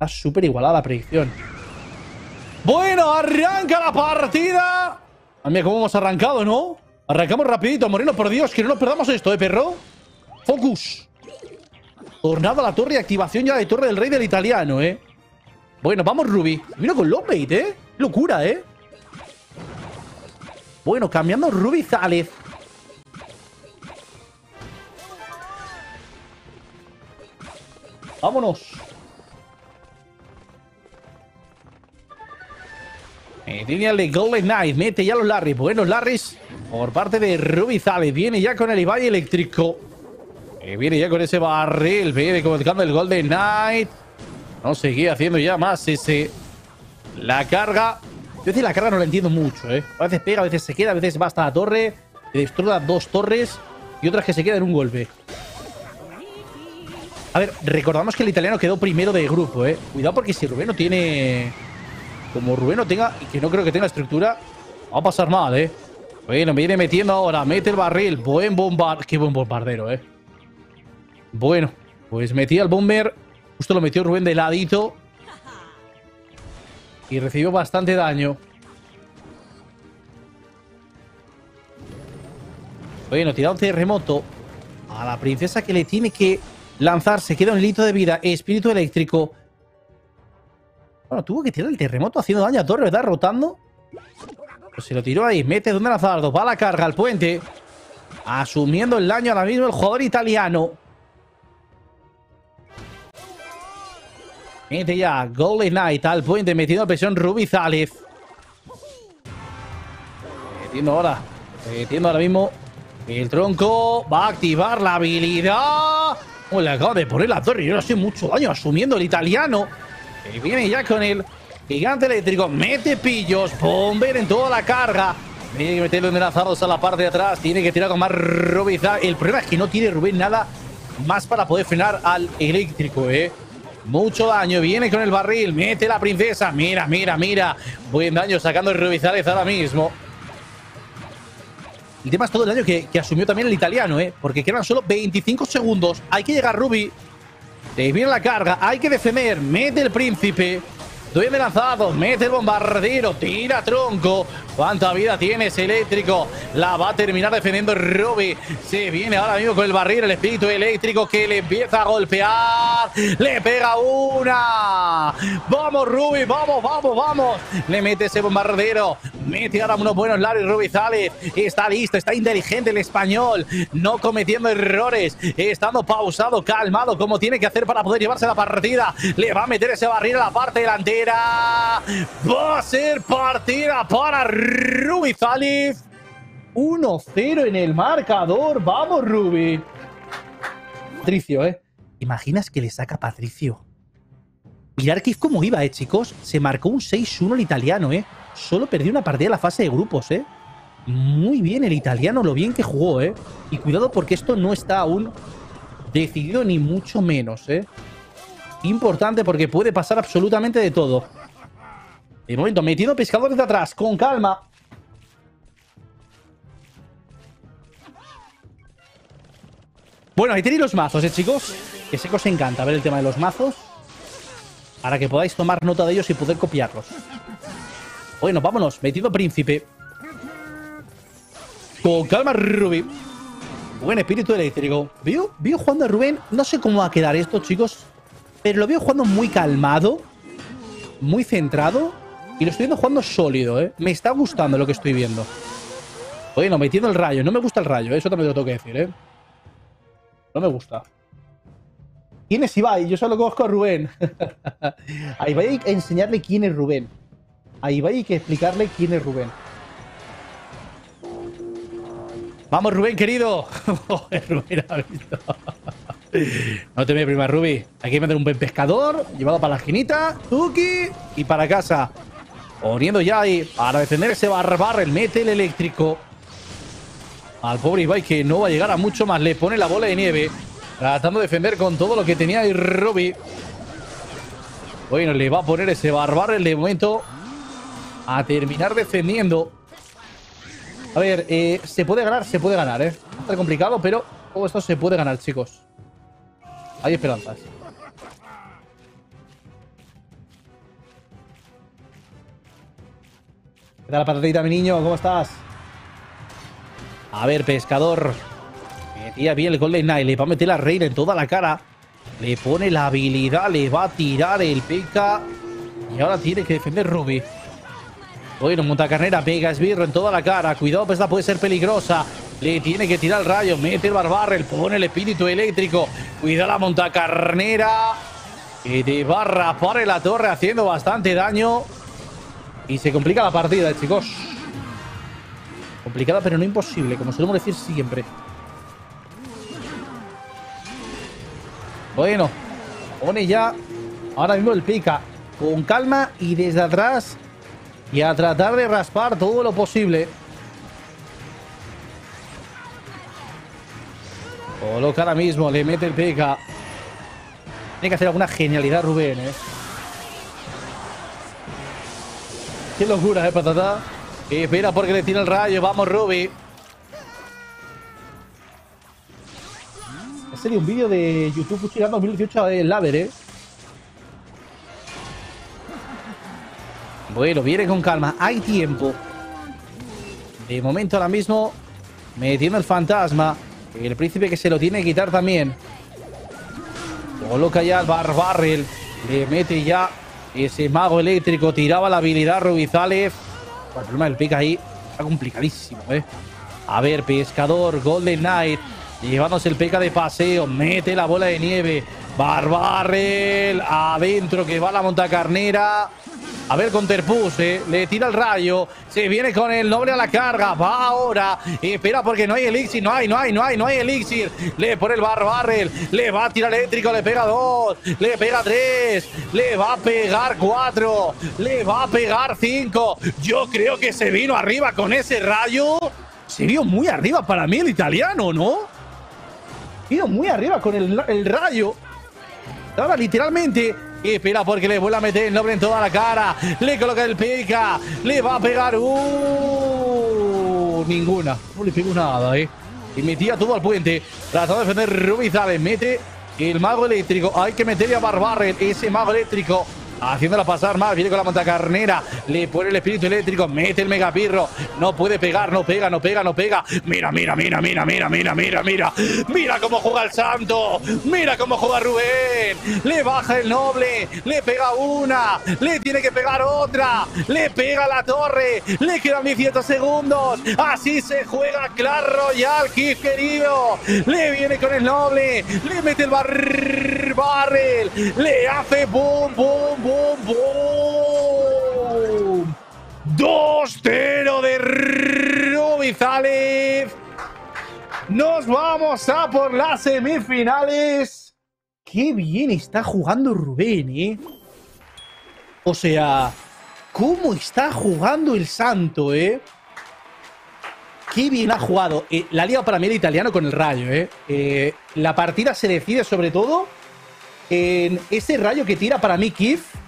Está súper igualada la predicción. Bueno, arranca la partida. A mí, cómo hemos arrancado, ¿no? Arrancamos rapidito, Moreno, por Dios, que no nos perdamos esto, ¿eh, perro? Focus. Tornado a la torre y activación ya de Torre del Rey del Italiano, ¿eh? Bueno, vamos, Ruby. Vino con Lopate, ¿eh? Locura, ¿eh? Bueno, cambiando Ruby Zález. Vámonos. Eh, línea de Golden Knight. Mete ya los Larrys. Buenos Larrys por parte de Ruby Zález. Viene ya con el Ibai eléctrico. Eh, viene ya con ese barril. Viene colocando el Golden Knight. No seguía haciendo ya más ese. La carga. Yo decir, la carga no la entiendo mucho, ¿eh? A veces pega, a veces se queda, a veces va hasta la torre. Destruye dos torres. Y otras que se quedan en un golpe. A ver, recordamos que el italiano quedó primero de grupo, ¿eh? Cuidado porque si Rubén no tiene... Como Rubén no tenga... Y que no creo que tenga estructura... Va a pasar mal, ¿eh? Bueno, me viene metiendo ahora. Mete el barril. Buen bombar... Qué buen bombardero, ¿eh? Bueno, pues metí al bomber. Justo lo metió Rubén de ladito. Y recibió bastante daño. Bueno, tira un terremoto. A la princesa que le tiene que lanzarse. Queda un hilito de vida. Espíritu eléctrico. Bueno, tuvo que tirar el terremoto haciendo daño a torre, ¿verdad? Rotando. Pues se lo tiró ahí. Mete de un lanzardo. Va a la carga al puente. Asumiendo el daño ahora mismo el jugador italiano. Mete ya Golden Knight al puente, metiendo presión Rubizales. Metiendo ahora. Metiendo ahora mismo el tronco. Va a activar la habilidad. Oh, le acaba de poner la torre. Yo no sé mucho daño asumiendo el italiano. Y viene ya con el gigante eléctrico. Mete pillos. Bomber en toda la carga. Tiene que meterlo enlazados a la parte de atrás. Tiene que tirar con más Rubizal. El problema es que no tiene Rubén nada más para poder frenar al eléctrico, ¿eh? Mucho daño. Viene con el barril. Mete la princesa. Mira, mira, mira. Buen daño sacando el Rubizales ahora mismo. El tema es todo el daño que, asumió también el italiano, ¿eh? Porque quedan solo 25 segundos. Hay que llegar Ruby. Te la carga. Hay que defender. Mete el príncipe. Duende lanzado. Mete el bombardero. Tira tronco. ¿Cuánta vida tiene ese eléctrico? La va a terminar defendiendo Ruby. Se viene ahora mismo con el barril, el espíritu eléctrico que le empieza a golpear. Le pega una. Vamos, Ruby. Vamos, vamos, vamos. Le mete ese bombardero. Mete ahora unos buenos Larry Rubizales. Está listo, está inteligente el español. No cometiendo errores. Estando pausado, calmado, como tiene que hacer para poder llevarse la partida. Le va a meter ese barril a la parte delantera. Va a ser partida para Ruby Zalif. 1-0 en el marcador. Vamos, Ruby. Patricio, ¿eh? ¿Imaginas que le saca Patricio? Mirar que cómo iba, ¿eh, chicos? Se marcó un 6-1 el italiano, ¿eh? Solo perdió una partida en la fase de grupos, ¿eh? Muy bien el italiano, lo bien que jugó, ¿eh? Y cuidado porque esto no está aún decidido ni mucho menos, ¿eh? Importante porque puede pasar absolutamente de todo. De momento, metiendo pescadores de atrás, con calma. Bueno, ahí tenéis los mazos, ¿eh, chicos? Que sé que os encanta ver el tema de los mazos. Para que podáis tomar nota de ellos y poder copiarlos. Bueno, vámonos. Metido príncipe. Con calma, Rubí. Buen espíritu eléctrico. Veo, veo jugando a Rubén. No sé cómo va a quedar esto, chicos. Pero lo veo jugando muy calmado. Muy centrado. Y lo estoy viendo jugando sólido, ¿eh? Me está gustando lo que estoy viendo. Bueno, metiendo el rayo. No me gusta el rayo. Eso también lo tengo que decir, ¿eh? No me gusta. ¿Quién es Ibai? Yo solo conozco a Rubén. a Ibai hay que enseñarle quién es Rubén. A Ibai hay que explicarle quién es Rubén. Vamos, Rubén, querido. Rubén ha visto. No te me prima, Ruby. Hay que meter un buen pescador, llevado para la esquinita, Tuki y para casa. Poniendo ya ahí para defender ese barbar, el mete el eléctrico. Al pobre Ibai que no va a llegar a mucho más. Le pone la bola de nieve. Tratando de defender con todo lo que tenía ahí Ruby. Bueno, le va a poner ese barbar de momento. A terminar defendiendo. A ver, eh, se puede ganar, se puede ganar, ¿eh? Está complicado, pero todo esto se puede ganar, chicos. Hay esperanzas. ¿Qué tal la patatita, mi niño? ¿Cómo estás? A ver, pescador. Metía bien el Golden Knight. Le va a meter la reina en toda la cara. Le pone la habilidad. Le va a tirar el pica. Y ahora tiene que defender Ruby. Bueno, montacarnera. Pega esbirro en toda la cara. Cuidado, pues esta puede ser peligrosa. Le tiene que tirar el rayo. Mete el barbarrel. Pone el espíritu eléctrico. Cuida la montacarnera. Y te va a la torre haciendo bastante daño. Y se complica la partida, chicos. Complicada, pero no imposible, como solemos decir siempre. Bueno, pone ya ahora mismo el pica con calma y desde atrás y a tratar de raspar todo lo posible. Coloca ahora mismo, le mete el pica. Tiene que hacer alguna genialidad Rubén, ¿eh? Qué locura, ¿eh, patata? espera porque le tira el rayo. Vamos, Ruby. Sería un vídeo de YouTube fusilando 2018 de Laver, ¿eh? Bueno, viene con calma. Hay tiempo. De momento ahora mismo metiendo el fantasma. El príncipe que se lo tiene que quitar también. Coloca ya el barbarrel. Le mete ya ese mago eléctrico. Tiraba la habilidad Rubizales. El problema del pica ahí está complicadísimo, ¿eh? A ver, pescador, Golden Knight. Llevándose el peca de paseo. Mete la bola de nieve. Barbarrel. Adentro que va la montacarnera. A ver con Terpus, eh. le tira el rayo. Se viene con el noble a la carga. Va ahora. Espera porque no hay elixir. No hay, no hay, no hay, no hay elixir. Le pone el barbarrel. Le va a tirar eléctrico. Le pega dos. Le pega tres. Le va a pegar cuatro. Le va a pegar cinco. Yo creo que se vino arriba con ese rayo. Se vio muy arriba para mí el italiano, ¿no? ido muy arriba con el, el rayo. Ahora literalmente espera porque le vuelve a meter el noble en toda la cara. Le coloca el pica. Le va a pegar. Uh, ninguna. No le pegó nada, eh. Y metía todo al puente. Tratando de defender Rubizales. Mete el mago eléctrico. Hay que meterle a Barbarren. Ese mago eléctrico haciéndola pasar mal. Viene con la montacarnera, le pone el espíritu eléctrico, mete el megapirro. No puede pegar, no pega, no pega, no pega. Mira, mira, mira, mira, mira, mira, mira, mira. Mira cómo juega el santo. Mira cómo juega Rubén. Le baja el noble, le pega una, le tiene que pegar otra, le pega la torre, le quedan 17 segundos. Así se juega Clash Royale, Kif querido. Le viene con el noble, le mete el bar barrel, le hace boom, boom, boom ¡Bum, bum! 2-0 de Rubizales. Nos vamos a por las semifinales. Qué bien está jugando Rubén, ¿eh? O sea, ¿cómo está jugando el Santo, eh? Qué bien ha jugado. Eh, la liga para mí el italiano con el rayo, ¿eh? ¿eh? La partida se decide sobre todo en ese rayo que tira para mí Kif